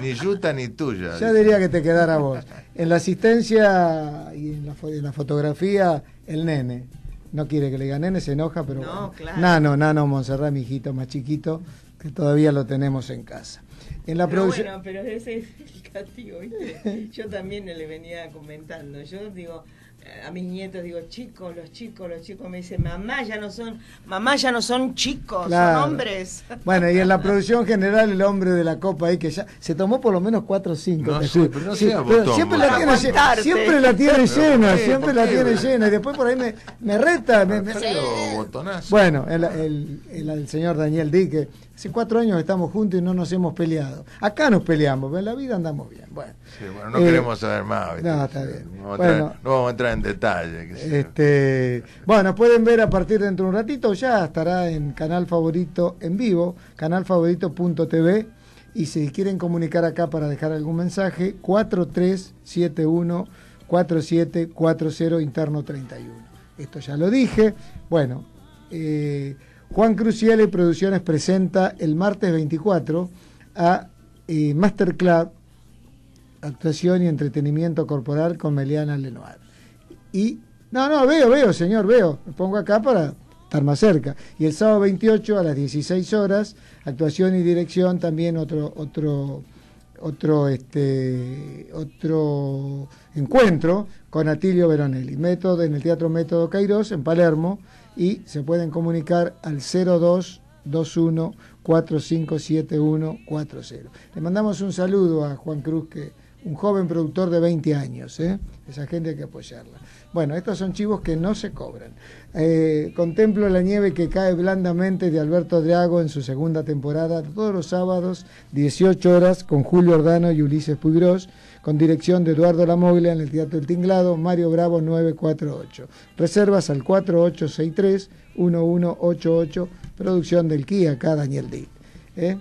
Ni, ni yuta ni tuya. Ya diría que te quedara vos. En la asistencia y en la, fo- en la fotografía, el nene. No quiere que le diga nene, se enoja, pero No, bueno. claro. Nano, Nano Monserrat, mi hijito más chiquito, que todavía lo tenemos en casa. En la Pero producción... bueno, pero ese es el castigo, ¿viste? Yo también le venía comentando. Yo digo, eh, a mis nietos digo, chicos, los chicos, los chicos me dicen, mamá ya no son, mamá ya no son chicos, Claro. son hombres. Bueno, y en la producción general el hombre de la copa ahí que ya se tomó por lo menos 4 o 5. No sé, pero no sea pero botón, siempre, la tiene, siempre la tiene llena, siempre ¿Por la tiene llena. Y después por ahí me, me reta. me- me-. Bueno, el, el- el- el señor Daniel Dique, hace cuatro años estamos juntos y no nos hemos peleado. Acá nos peleamos, pero en la vida andamos bien. Bueno, Sí, bueno, no Eh, queremos saber más. ¿viste? no, está bien. No vamos, Bueno. a entrar, no vamos a entrar en detalle. Este, bueno, pueden ver a partir de dentro de un ratito, ya estará en canal favorito en vivo, canalfavorito.tv. Y si quieren comunicar acá para dejar algún mensaje, 4371-4740 interno 31. Esto ya lo dije. Bueno, eh, Juan Cruciale Producciones presenta el martes 24 a eh, Masterclub Actuación y Entretenimiento Corporal con Meliana Lenoir. Y, no, no, veo, veo, señor, veo. Me pongo acá para estar más cerca. Y el sábado 28 a las 16 horas, actuación y dirección, también otro, otro, otro, este, otro encuentro con Atilio Veronelli. Método en el Teatro Método Cairós, en Palermo, y se pueden comunicar al 0221 457140. Le mandamos un saludo a Juan Cruz, que un joven productor de 20 años, ¿eh? esa gente hay que apoyarla. Bueno, estos son chivos que no se cobran. Eh, contemplo la nieve que cae blandamente de Alberto Driago en su segunda temporada, todos los sábados, 18 horas, con Julio Ordano y Ulises Puigros, con dirección de Eduardo Lamoglia en el Teatro El Tinglado, Mario Bravo 948. Reservas al 4863-1188, producción del Kia, acá Daniel Dick. ¿eh?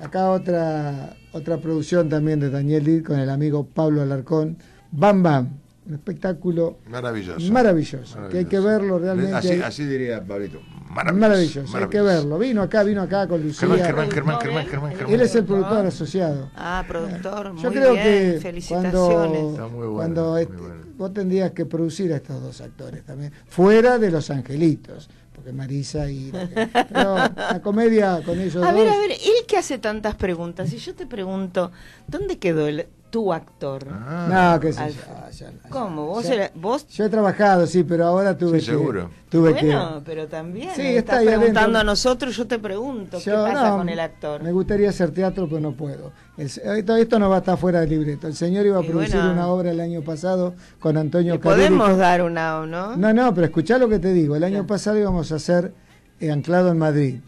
Acá otra, otra producción también de Daniel Dick con el amigo Pablo Alarcón, Bam Bam, un espectáculo Maravilloso. maravilloso, que hay que verlo realmente. Así, diría Pablito. Maravilloso. maravilloso, hay que verlo. Vino acá, vino acá con Lucía. Germán, Germán, Germán, Germán, Germán, Germán. Él es el productor asociado. Ah, productor, muy Yo creo bien, que felicitaciones. Está muy bueno, cuando muy este- bueno. vos tendrías que producir a estos dos actores también, fuera de Los Angelitos, porque Marisa y... Pero la comedia con ellos A ver, a ver, él que hace tantas preguntas, y yo te pregunto, ¿dónde quedó el, tu actor? Ah, No, qué sé ya no, ¿Cómo? ¿Vos, ya- era- vos Yo he trabajado, sí, pero ahora tuve Sí, que... seguro. Tuve bueno, pero también Sí, eh, está estás preguntando adentro. a nosotros, yo te pregunto. ¿qué pasa no, con el actor? Me gustaría hacer teatro, pero no puedo. El esto, esto no va a estar fuera del libreto. El señor iba a Y producir bueno. una obra el año pasado con Antonio Carelli. podemos dar una, ¿o ¿no? No, no, pero escuchá lo que te digo. El año pasado íbamos a hacer eh, Anclado en Madrid,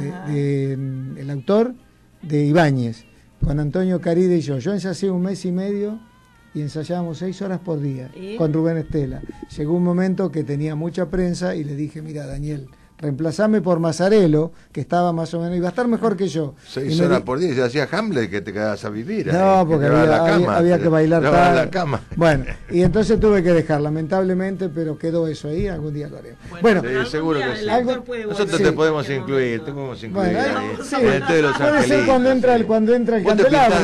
de- Ajá. de, mm, el autor de Ibáñez, con Antonio Caride y yo. Yo ensayé un mes y medio y ensayábamos seis horas por día ¿Y? con Rubén Estela. Llegó un momento que tenía mucha prensa y le dije, mira, Daniel, reemplazame por Mazarelo, que estaba más o menos, iba a estar mejor que yo. Seis horas di- por día, ya hacía Hamlet que te quedabas a vivir. no, que porque había, la había- cama, había te- que bailar tarde. la cama. Bueno, y entonces tuve que dejar, lamentablemente, pero quedó eso ahí, algún día lo haremos. Bueno, Sí, algún seguro día que sí. Nosotros Sí. te podemos incluir, te podemos incluir Bueno, ahí. sí. De los Puede ser cuando entra el- cuando entra el te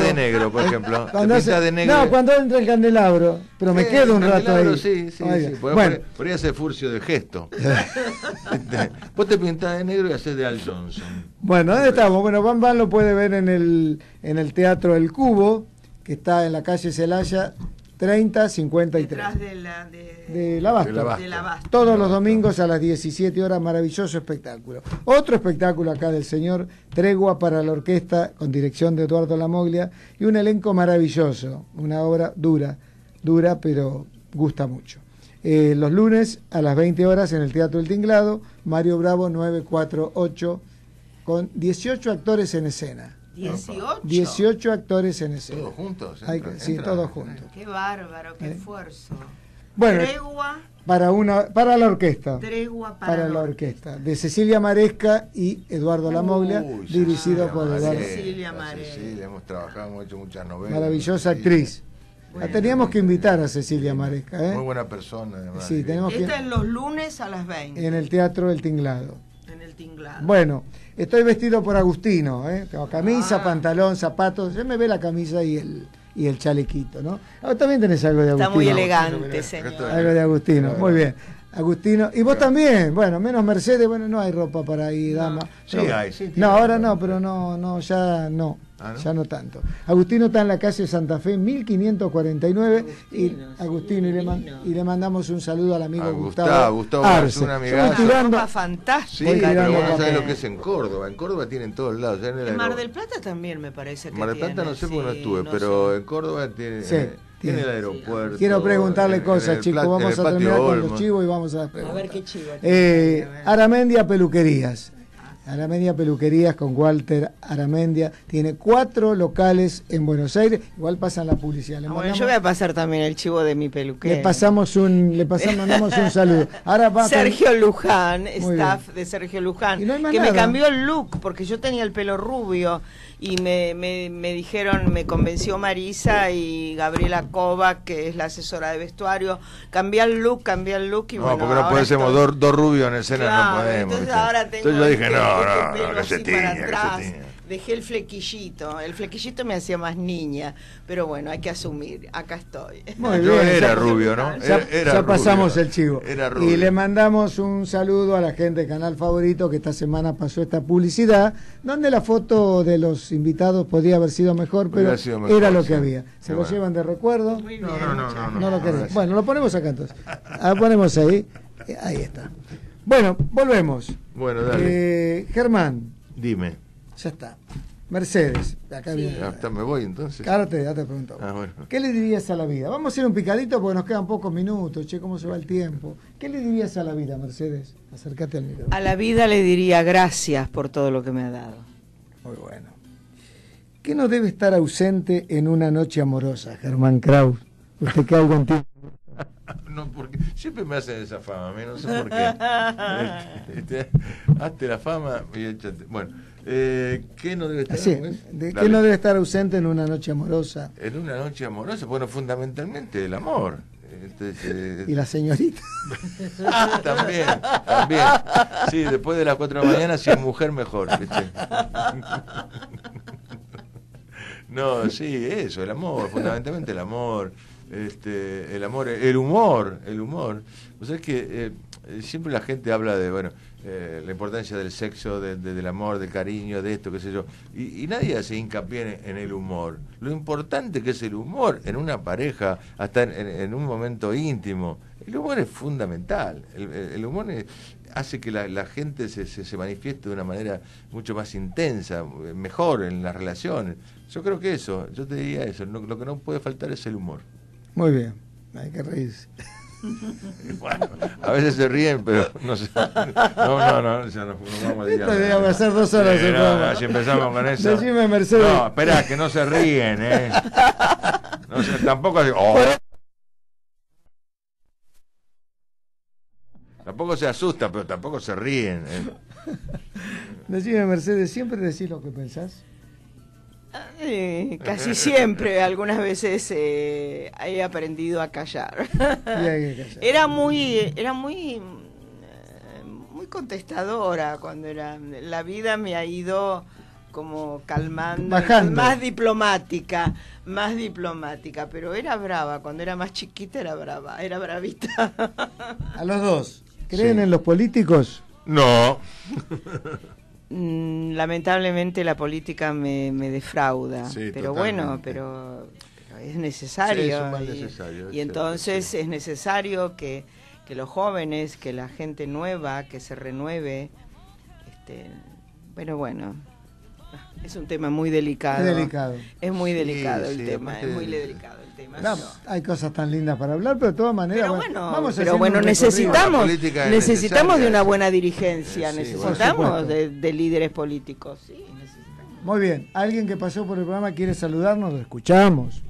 de negro, por ejemplo. cuando hace- de negro. no, cuando entra el candelabro, pero me quedo un rato ahí. Sí, sí, Oiga, sí. Bueno, podría ser furcio de gesto. Vos te pintás de negro y haces de Al Johnson. bueno, ¿dónde estamos? Bueno, Van Van lo puede ver en el, en el Teatro El Cubo, que está en la calle Celaya 3053. Detrás de la... De, De la Basta. De la Basta. de la Basta. Todos los domingos a las 17 horas, maravilloso espectáculo. Otro espectáculo acá del señor, Tregua para la Orquesta, con dirección de Eduardo Lamoglia, y un elenco maravilloso, una obra dura, dura, pero gusta mucho. Eh, los lunes a las 20 horas en el Teatro El Tinglado, Mario Bravo 948, con 18 actores en escena. 18. 18 actores en escena. ¿Todos juntos? Hay Entran- que- sí, entran. todos juntos. Qué bárbaro, qué Eh. esfuerzo. Bueno, Tregua, para, una, para la orquesta. tregua para, para la orquesta, de Cecilia Maresca y Eduardo Lamoglia, Uy, dirigido Cecilia por Eduardo. Cecilia Maré. Cecilia, hemos trabajado, hemos hecho muchas novelas. Maravillosa Sí. La teníamos que invitar a Cecilia Maresca, Muy ¿eh? buena persona, además. Sí, tenemos que- Esta es los lunes a las 20 en el Teatro El Tinglado. en el tinglado. Bueno, estoy vestido por Agustino, ¿eh? Con Camisa, Ah. pantalón, zapatos. Se me ve la camisa y el, y el chalequito, ¿no? Ah, también tenés algo de Agustino. Está muy elegante, señor. Algo de Agustino, muy bien. Agustino, y vos también, bueno, menos Mercedes, bueno, no hay ropa para ir, dama. Sí hay, sí. No, ahora ropa. no, pero no, no, ya no, Ah, ¿no? ya no tanto. Agustino está en la calle Santa Fe, 1549, y Agustino, sí, Agustino, y, le man- y le mandamos un saludo al amigo Gustavo. Gustavo, Gustavo, Arce. es un amigazo. tirando- Ropa fantástica. Sí, pero vos no sabés lo que es en Córdoba. En Córdoba tienen todos lados. en el En Mar del Plata también me parece que Mar del Plata tiene, no sé porque no sí, estuve, no pero sé. en Córdoba tiene, Sí, eh, tiene tiene. el aeropuerto. Quiero preguntarle en- cosas, chicos. Vamos a terminar con Olmo. los chivos y vamos a A ver qué chivo. Eh, Aramendia Peluquerías. Aramendia Peluquerías con Walter Aramendia. Tiene cuatro locales en Buenos Aires. Igual pasan la publicidad. Ah, bueno, yo voy a pasar también el chivo de mi peluquero. le pasamos un, le pasamos, mandamos un saludo. Ahora va Sergio Luján, Muy staff de Sergio Luján, no que me cambió el look porque yo tenía el pelo rubio y me, me, me dijeron, me convenció Marisa y Gabriela Cova, que es la asesora de vestuario, cambié el look, cambié el look y No, bueno, porque no estoy- dos, dos rubios en escena, Claro, no podemos. Entonces ahora tengo Entonces yo dije, no, este no, pelo no, Dejé el flequillito. El flequillito me hacía más niña, pero bueno, hay que asumir. Acá estoy. Muy Yo bien, era rubio, ¿no? Ya, Era- era ya rubio. pasamos el chivo. Era rubio. Y le mandamos un saludo a la gente de Canal Favorito que esta semana pasó esta publicidad, donde la foto de los invitados podía haber sido mejor, pero Hubiera sido mejor, era lo que sí. había. Se lo bueno. llevan de recuerdo. Muy No, bien, no, no, no, no. No lo querés. Bueno, lo ponemos acá entonces. Ah, ponemos ahí. Ahí está. Bueno, volvemos. Bueno, dale. Eh, Germán, Dime. Ya está. Mercedes, acá viene. Hasta me voy entonces. Ahora te, ya te pregunto. Ah, bueno. ¿Qué le dirías a la vida? Vamos a hacer un picadito porque nos quedan pocos minutos, che, cómo se va el tiempo. ¿Qué le dirías a la vida, Mercedes? Acércate al micrófono. A la vida le diría gracias por todo lo que me ha dado. Muy bueno. ¿Qué no debe estar ausente en una noche amorosa, Germán Kraus? Usted que algo entiende. No, porque siempre me hacen esa fama, a mí no sé por qué. Este, este, hazte la fama y échate. Bueno, eh, ¿qué no debe estar? De- ¿Qué no debe estar ausente en una noche amorosa? En una noche amorosa, bueno, fundamentalmente el amor. Entonces, eh, Y la señorita. Ah, también, también. Sí, después de las 4 de la mañana, si es mujer, mejor. ¿viste? No, sí, eso, el amor, fundamentalmente el amor. Este, el amor, el humor, el humor. O sea, es que eh, siempre la gente habla de, bueno, eh, la importancia del sexo, de- de- del amor, del cariño, de esto, qué sé yo. Y, y nadie hace hincapié en, en el humor. Lo importante que es el humor en una pareja, hasta en, en- en un momento íntimo. El humor es fundamental. El, el- humor es- hace que la, la gente se, se, se manifieste de una manera mucho más intensa, mejor en las relaciones. Yo creo que eso, yo te diría eso, no- lo que no puede faltar es el humor. Muy bien, hay que reírse. Bueno, a veces se ríen, pero no sé. No, no, no, ya nos, vamos a Esto debería pasar dos horas el no, si empezamos con eso. Decime, Mercedes. No, espera, que no se ríen, ¿eh? No sé, tampoco. oh. Tampoco se asusta, pero tampoco se ríen. ¿eh? Decime, Mercedes, ¿siempre decís lo que pensás? Eh, casi siempre, algunas veces eh, he aprendido a callar. Era muy, era muy, eh, muy contestadora cuando era. La vida me ha ido como calmando, Bajando. más diplomática, más diplomática, pero era brava. Cuando era más chiquita era brava, era bravita. A los dos. ¿Creen Sí. en los políticos? No. Mm, Lamentablemente la política me, me defrauda, Sí, pero bueno, pero, pero es necesario. Sí, es un mal y- necesario, entonces sí. es necesario que, que los jóvenes, que la gente nueva, que se renueve. Este, pero bueno, es un tema muy delicado. Es delicado. Es muy Sí, delicado el sí, tema, es muy de- delicado No, hay cosas tan lindas para hablar, pero de todas maneras. Pero bueno, bueno, vamos pero bueno necesitamos, La política es necesitamos de una buena dirigencia, Sí, necesitamos de, de líderes políticos, sí, necesitamos. Muy bien, alguien que pasó por el programa quiere saludarnos, lo escuchamos.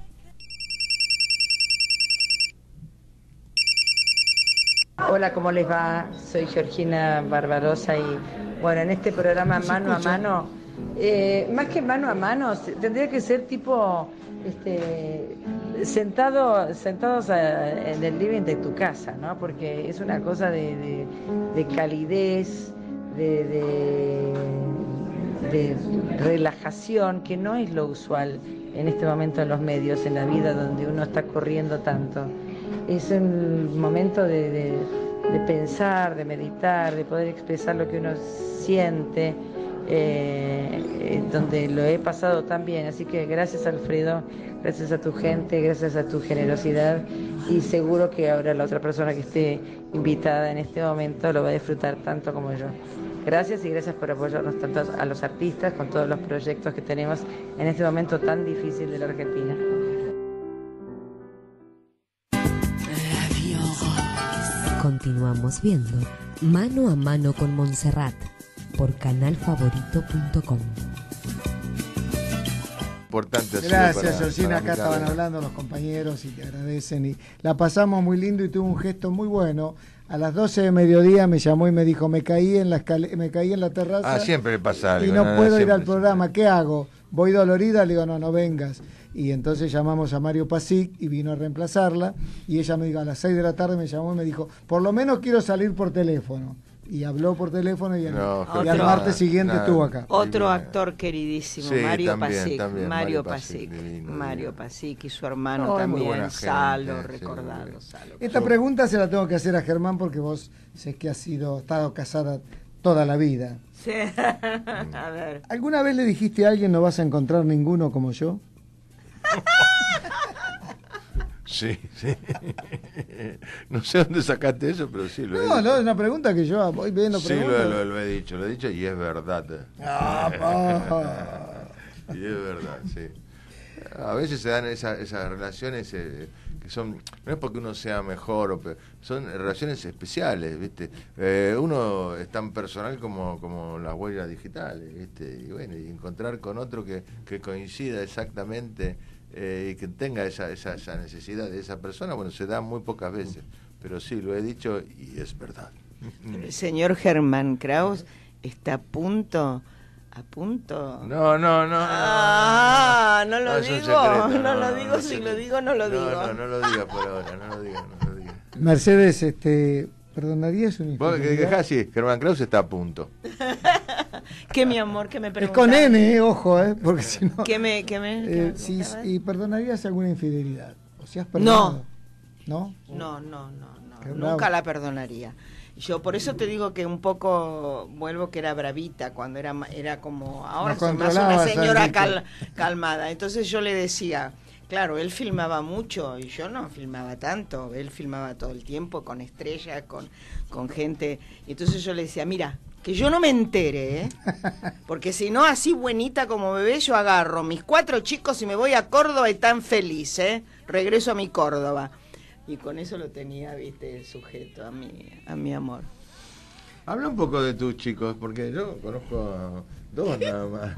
Hola, ¿cómo les va? Soy Georgina Barbarosa y bueno, en este programa mano a mano, eh, más que mano a mano, tendría que ser tipo este, sentado, sentados a- en el living de tu casa, ¿no? Porque es una cosa de, de- de calidez, de, de- relajación, que no es lo usual en este momento en los medios, en la vida donde uno está corriendo tanto. Es un momento de pensar, de meditar, de poder expresar lo que uno siente, eh, eh, donde lo he pasado tan bien. Así que gracias Alfredo, gracias a tu gente, gracias a tu generosidad y seguro que ahora la otra persona que esté invitada en este momento lo va a disfrutar tanto como yo. Gracias y gracias por apoyarnos tanto a los artistas con todos los proyectos que tenemos en este momento tan difícil de la Argentina. Continuamos viendo Mano a Mano con Montserrat por canalfavorito.com. Importante Gracias, Georgina. Acá estaban hablando los compañeros y te agradecen. Y la pasamos muy lindo y tuvo un gesto muy bueno. A las 12 de mediodía me llamó y me dijo, me caí en la, escale- me caí en la terraza Ah, siempre le pasa algo. y no puedo ir al programa. ¿Qué hago? Voy dolorida, le digo, no, no vengas. Y entonces llamamos a Mario Pasic y vino a reemplazarla. Y ella me dijo, a las 6 de la tarde me llamó y me dijo, por lo menos quiero salir por teléfono. Y habló por teléfono y, el- No, y al Otro- martes siguiente nada. estuvo acá. Otro Divina. actor queridísimo, Sí, Mario también, Pasic. también, Mario Mario Pasic, Mario. Pasic y su hermano también, gente, Salo, sí, muy bien. Salo. Esta pregunta se la tengo que hacer a Germán porque vos sé que has sido, estado casada toda la vida. Sí. A ver. ¿Alguna vez le dijiste a alguien no vas a encontrar ninguno como yo? Sí, sí. no sé dónde sacaste eso, pero sí lo he No, dicho. no, es una pregunta que yo voy viendo Sí, lo, preguntas. lo- lo he dicho, lo he dicho y es verdad. Ah, pa. Y es verdad, sí. A veces se dan esa- esas relaciones eh, que son, no es porque uno sea mejor, o pe- son relaciones especiales, ¿viste? Eh, uno es tan personal como, como las huellas digitales, ¿viste? Y bueno, y encontrar con otro que, que coincida exactamente eh, y que tenga esa, esa, esa necesidad de esa persona, bueno, se da muy pocas veces, pero sí, lo he dicho y es verdad. El señor Germán Kraus está a punto, a punto. No, no, no. Ah, no lo digo, secreto, no lo digo, si lo digo, no lo No, digo. No, no lo digas por ahora, no lo digas, no lo digas. Mercedes, este, ¿perdonarías una Vos que infidelidad? dejás, sí, Germán Kraus está a punto. Que mi amor, que me Es preguntas. con N, eh, ojo, eh, porque si no... ¿Qué me, qué me, qué Eh, me si-? ¿Y perdonarías alguna infidelidad? ¿O si has perdonado? ¿No? No, no, no, no. Qué Nunca bravo. la perdonaría. Yo por eso te digo que un poco vuelvo que era bravita cuando era era como ahora No soy más una señora cal- calmada. Entonces yo le decía, claro, él filmaba mucho y yo no filmaba tanto. Él filmaba todo el tiempo con estrellas, con con gente. Y entonces yo le decía, mira, que yo no me entere, ¿eh? Porque si no, así buenita como bebé, yo agarro mis cuatro chicos y me voy a Córdoba y tan feliz, ¿eh? Regreso a mi Córdoba. Y con eso lo tenía, viste, sujeto, a mi, a mi amor. Habla un poco de tus chicos, porque yo conozco a dos nada más.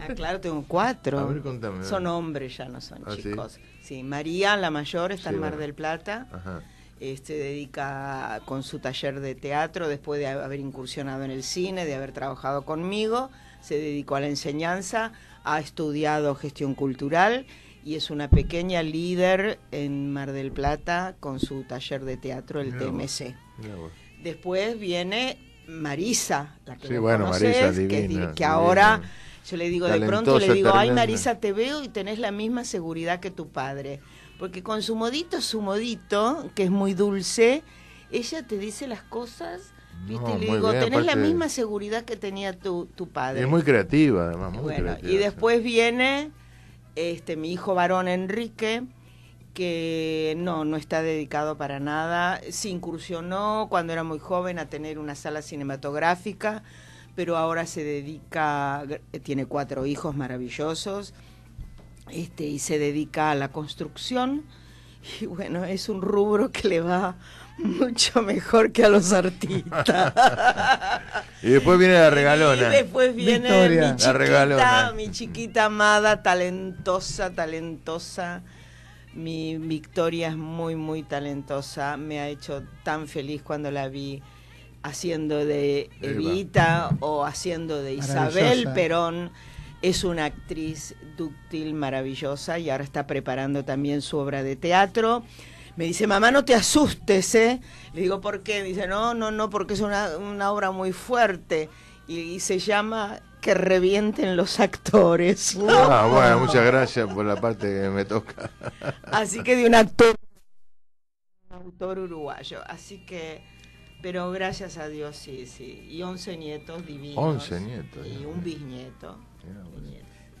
Ah, claro, tengo cuatro. A ver, contame. Son hombres, ya no son ¿Ah, sí? chicos. Sí? María, la mayor, está Sí, en Mar bueno. del Plata. Ajá. Eh, se dedica con su taller de teatro, después de haber incursionado en el cine, de haber trabajado conmigo, se dedicó a la enseñanza, ha estudiado gestión cultural y es una pequeña líder en Mar del Plata con su taller de teatro, el Mirá vos. TMC. Mirá vos. Después viene Marisa, la que Sí, vos bueno, conocés, Marisa, divina, que ahora yo le digo de pronto, le digo, ay tremenda". Marisa, te veo y tenés la misma seguridad que tu padre. Porque con su modito, su modito, que es muy dulce, ella te dice las cosas, ¿viste? No, y le digo, bien, tenés la misma seguridad que tenía tu, tu Y padre. es muy creativa, además, muy Bueno, creativa. y después viene este mi hijo varón Enrique, que no, no está dedicado para nada. Se incursionó cuando era muy joven a tener una sala cinematográfica, pero ahora se dedica, tiene cuatro hijos maravillosos, este, y se dedica a la construcción. Y bueno, es un rubro que le va mucho mejor que a los artistas. Y después viene la regalona. Y después viene Victoria. mi La chiquita, regalona. mi chiquita amada, talentosa, talentosa. Mi Victoria es muy, muy talentosa. Me ha hecho tan feliz cuando la vi haciendo de Eva. Evita o haciendo de Isabel. Perón. Es una actriz dúctil, maravillosa y ahora está preparando también su obra de teatro. Me dice, mamá, no te asustes, ¿eh? Le digo, ¿por qué? Dice, no, no, no, porque es una, una obra muy fuerte. Y, y se llama Que revienten los actores. Ah, bueno, muchas gracias por la parte que me toca. Así que de un actor, un autor uruguayo. Así que, Pero gracias a Dios, sí, sí. Y 11 nietos divinos. 11 nietos, Y un bisnieto.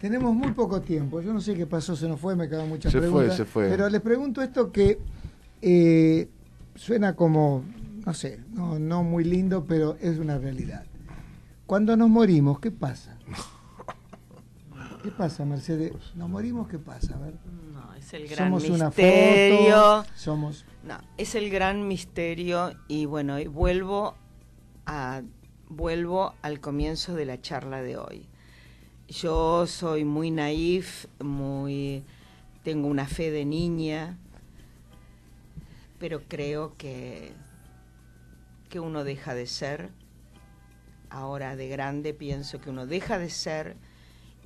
Tenemos muy poco tiempo. Yo no sé qué pasó, se nos fue, me quedan muchas Se fue, preguntas. se fue. Pero les pregunto esto que eh, suena como, no sé, no, no muy lindo, pero es una realidad. Cuando nos morimos, ¿qué pasa? ¿Qué pasa, Mercedes? Nos morimos, ¿qué pasa? A ver. No, es el gran Somos una foto, somos... No, es el gran misterio y bueno, y vuelvo a vuelvo al comienzo de la charla de hoy. Yo soy muy naif, muy tengo una fe de niña, pero creo que que uno deja de ser. Ahora de grande pienso que uno deja de ser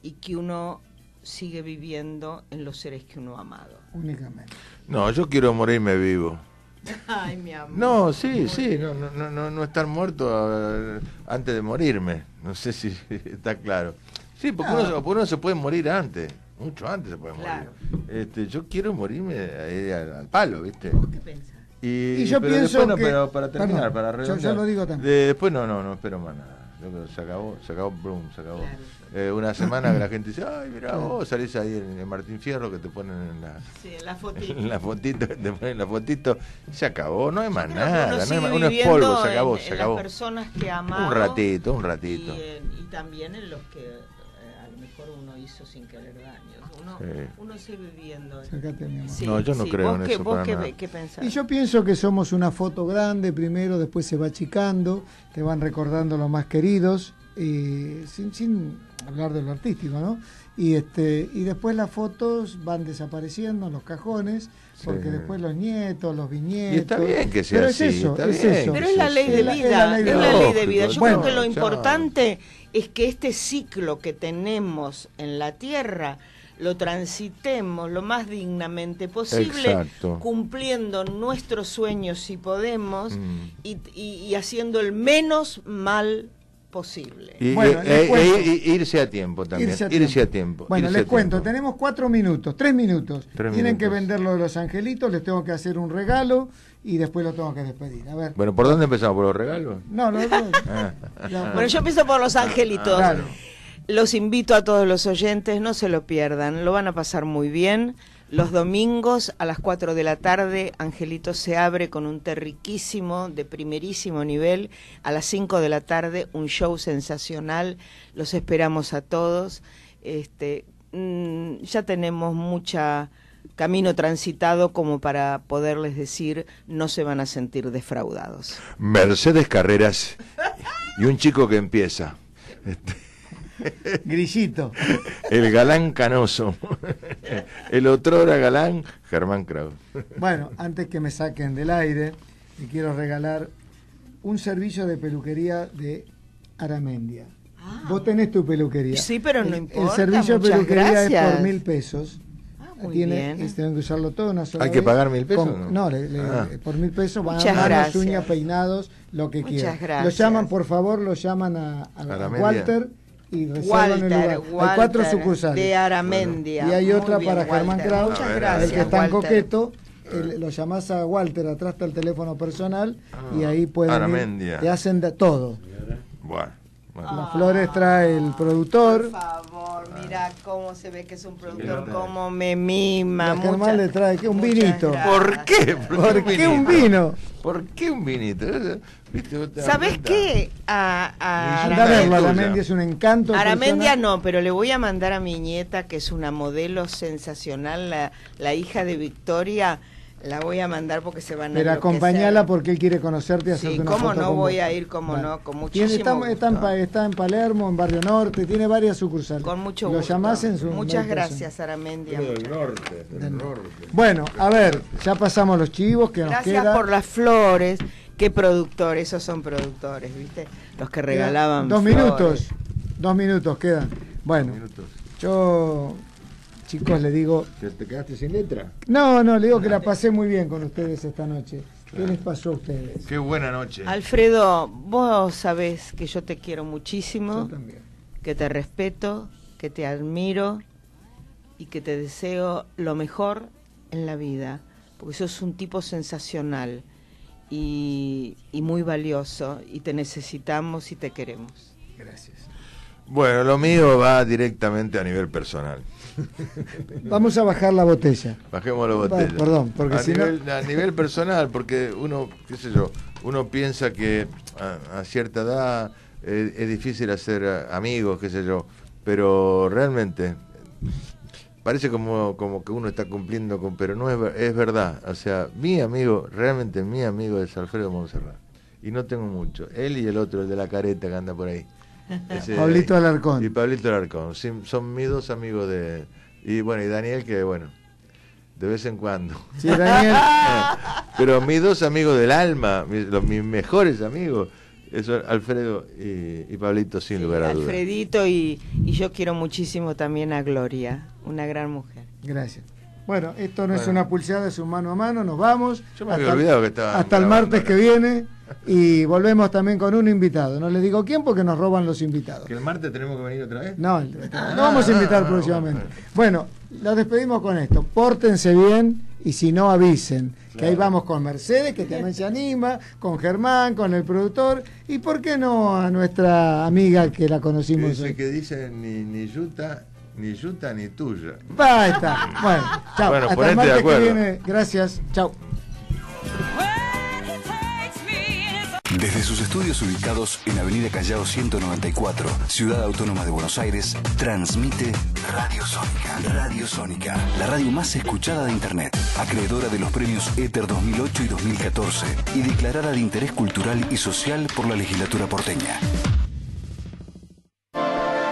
y que uno sigue viviendo en los seres que uno ha amado. Únicamente. No, yo quiero morirme vivo. Ay, mi amor. No, sí, sí, no, no, no, no, no estar muerto eh, antes de morirme. No sé si está claro. Sí, porque uno, se- porque uno se puede morir antes, mucho antes se puede morir. Claro. Este, yo quiero morirme ahí al, al palo, ¿viste? ¿Qué pensás? Y, Y yo pero pienso después no, que- pero para terminar, perdón, para yo- redondear. yo lo digo también. De- después no, no, no espero más nada. Yo se acabó, se acabó, brum, se acabó. Eh, una semana que la gente dice, ay, mira, vos salís ahí en, en Martín Fierro que te ponen en la, Sí, la fotito. en la fotito, te ponen la fotito, se acabó, no hay más nada, uno no hay más, uno es polvo, se en- acabó, en se las acabó. personas que amado. Un ratito, un Y, ratito. en- y también en los que eh, a lo mejor uno hizo sin querer daños. Uno, Sí. uno sigue viviendo. Acércate, mi amor. Sí, No, yo no sí. creo ¿Vos en qué, eso ¿Vos para qué, nada. qué pensás? Y yo pienso que somos una foto grande primero, después se va achicando, te van recordando los más queridos, y sin, sin hablar de lo artístico, ¿no? Y este y después las fotos van desapareciendo en los cajones, porque Sí. después los nietos, los bisnietos. Y está bien que sea Pero así, es eso, está es bien eso. Pero es la ley de es vida, la ley de es la ley de vida. Yo Bueno, creo que lo chao. importante es que este ciclo que tenemos en la Tierra lo transitemos lo más dignamente posible, Exacto. cumpliendo nuestros sueños si podemos Mm. y, y- y haciendo el menos mal posible. Y, Bueno, y- les e- cuento. e- y- irse a tiempo también. Irse a Irse tiempo. a tiempo. Bueno, irse les cuento, tiempo. tenemos cuatro minutos, tres minutos. Tres Tienen que minutos. vender lo de los angelitos, les tengo que hacer un regalo y después lo tengo que despedir. A ver. Bueno, ¿por dónde empezamos? ¿Por los regalos? No, no, no. Ah. Bueno, yo empiezo por los angelitos. Claro. Los invito a todos los oyentes, no se lo pierdan, lo van a pasar muy bien. Los domingos a las 4 de la tarde, Angelito se abre con un té riquísimo, de primerísimo nivel. A las 5 de la tarde, un show sensacional. Los esperamos a todos. Este, mm, ya tenemos mucha camino transitado como para poderles decir no se van a sentir defraudados. Mercedes Carreras y un chico que empieza. Este, Grillito. el galán canoso. El otro era galán, Germán Kraus. Bueno, antes que me saquen del aire, le quiero regalar un servicio de peluquería de Aramendia. Vos tenés tu peluquería. Sí, pero no El- importa, El servicio de peluquería es por mil pesos. Ah, muy Tiene, bien. tienen que usarlo todo una sola ¿Hay que vez. pagar mil pesos, Con- no? no, le- le- Ah. por mil pesos van Muchas a manos, uñas, peinados, lo que Muchas quieran. Lo gracias. llaman, por favor, lo llaman a, a- a Aramendia. Walter y reservan el Walter, lugar. Hay cuatro Walter, sucursales. de Aramendia. Y hay Muy otra bien, para Germán Walter. Kraus, Muchas gracias, el que está en Walter. coqueto. el- lo llamás a Walter, atrás está el teléfono personal y ahí pueden ir, te hacen de todo. Bueno, bueno. Las flores trae el productor. Por favor, mira cómo se ve que es un productor, cómo me mima. Muchas- le trae ¿qué? un vinito. gracias. ¿Por qué? ¿Por qué un vino? ¿Por qué un vinito? ¿Viste? ¿Vos te das ¿Sabes qué? A, a Aramendia. Aramendia es un encanto. Aramendia persona. no, pero le voy a mandar a mi nieta, que es una modelo sensacional, la, la hija de Victoria, la voy a mandar porque se van a Pero acompañala porque él quiere conocerte y Sí, hacerte una cómo foto no con voy vos. a ir, cómo Vale. no, con muchísimo está, está en, gusto. Está en Palermo, en Barrio Norte, tiene varias sucursales. Con mucho Lo gusto. llamás en su Muchas gracias, Aramendia. Del norte, del norte. Bueno, a ver, ya pasamos los chivos que nos Gracias queda. por las flores. Qué productores, esos son productores, ¿viste? Los que regalaban Dos flores. minutos, dos minutos quedan. Bueno, Minutos. yo, chicos, le digo, ¿Te, te quedaste sin letra? no, no, le digo que la pasé muy bien con ustedes esta noche. ¿Qué les pasó a ustedes? Qué buena noche. Alfredo, vos sabés que yo te quiero muchísimo, Yo también. que te respeto, que te admiro y que te deseo lo mejor en la vida, porque sos un tipo sensacional y, y muy valioso y te necesitamos y te queremos. Gracias. Bueno, lo mío va directamente a nivel personal. Vamos a bajar la botella. Bajemos la Va, botella. perdón, porque a si no- nivel, a nivel personal, porque uno, qué sé yo, uno piensa que a, a cierta edad eh, es difícil hacer eh, amigos, qué sé yo, pero realmente parece como, como que uno está cumpliendo con, pero no es, es verdad. O sea, mi amigo, realmente mi amigo es Alfredo Monserrat. Y no tengo mucho. Él y el otro, el de la careta que anda por ahí. Ese- Pablito Alarcón. Y Pablito Alarcón. Sí, son mis dos amigos de... Y bueno, y Daniel que bueno, de vez en cuando. Sí, Daniel. Pero mis dos amigos del alma, mis, los, mis mejores amigos, eso Alfredo y, y Pablito sin lugar a dudas. Alfredito y, y yo quiero muchísimo también a Gloria, una gran mujer. Gracias. Bueno, esto no es una pulseada, es un mano a mano, nos vamos. Yo me había olvidado que estaba Hasta el martes que viene y volvemos también con un invitado. No les digo quién porque nos roban los invitados. ¿Que el martes tenemos que venir otra vez? No, el- no vamos a invitar ah, próximamente. Bueno, los despedimos con esto. Pórtense bien y si no avisen. Que ahí vamos con Mercedes, que también se anima, con Germán, con el productor y por qué no a nuestra amiga que la conocimos Ese hoy. que dice ni, ni yuta, ni yuta ni tuya. Va, ahí está. Bueno, chao. Bueno, Hasta el ponete de martes que acuerdo. viene. Gracias. Chao. Desde sus estudios ubicados en Avenida Callao 194, Ciudad Autónoma de Buenos Aires, transmite Radio Sónica. Radio Sónica, la radio más escuchada de Internet, acreedora de los premios Éter 2008 y 2014 y declarada de interés cultural y social por la legislatura porteña.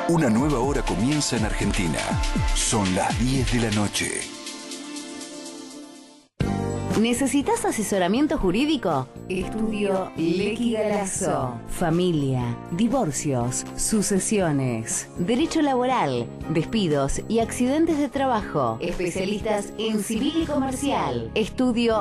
Una nueva hora comienza en Argentina. Son las 10 de la noche. ¿Necesitas asesoramiento jurídico? Estudio Lequi Galazo. Familia, divorcios, sucesiones, derecho laboral, despidos y accidentes de trabajo. Especialistas en civil y comercial. Estudio